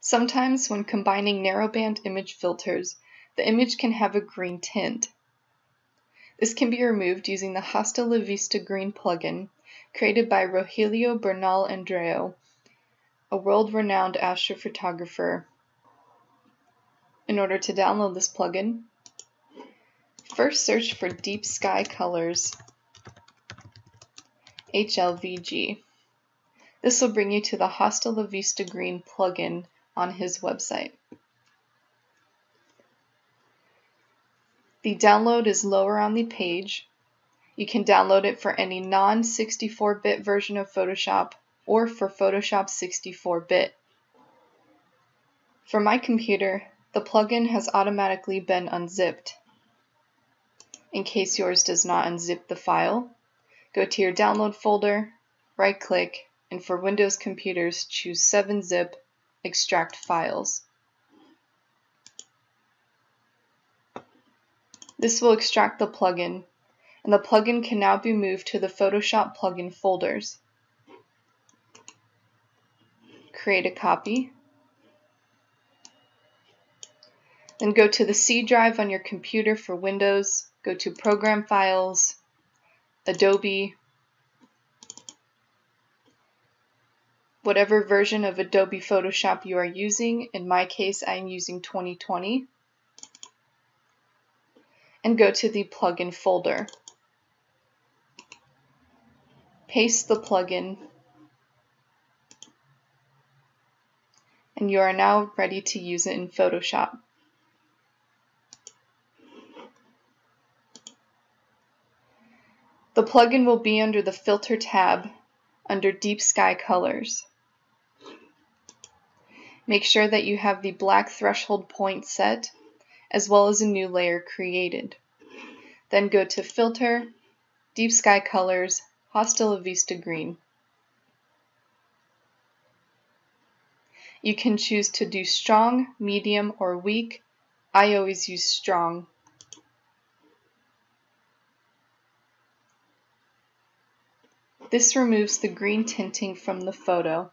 Sometimes when combining narrowband image filters, the image can have a green tint. This can be removed using the Hasta La Vista Green plugin created by Rogelio Bernal Andreo, a world-renowned astrophotographer. In order to download this plugin, first search for Deep Sky Colors HLVG. This will bring you to the Hasta La Vista Green plugin on his website. The download is lower on the page. You can download it for any non 64 bit version of Photoshop or for Photoshop 64-bit. For my computer, the plugin has automatically been unzipped. In case yours does not unzip the file, go to your download folder, right click, and for Windows computers choose 7-zip extract files. This will extract the plugin, and the plugin can now be moved to the Photoshop plugin folders. Create a copy. Then go to the C drive on your computer for Windows, go to Program Files, Adobe, whatever version of Adobe Photoshop you are using. In my case, I'm using 2020. And go to the plugin folder. Paste the plugin. And you are now ready to use it in Photoshop. The plugin will be under the Filter tab under Deep Sky Colors. Make sure that you have the black threshold point set, as well as a new layer created. Then go to Filter, Deep Sky Colors, Hasta La Vista Green. You can choose to do strong, medium, or weak. I always use strong. This removes the green tinting from the photo.